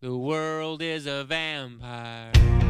The world is a vampire.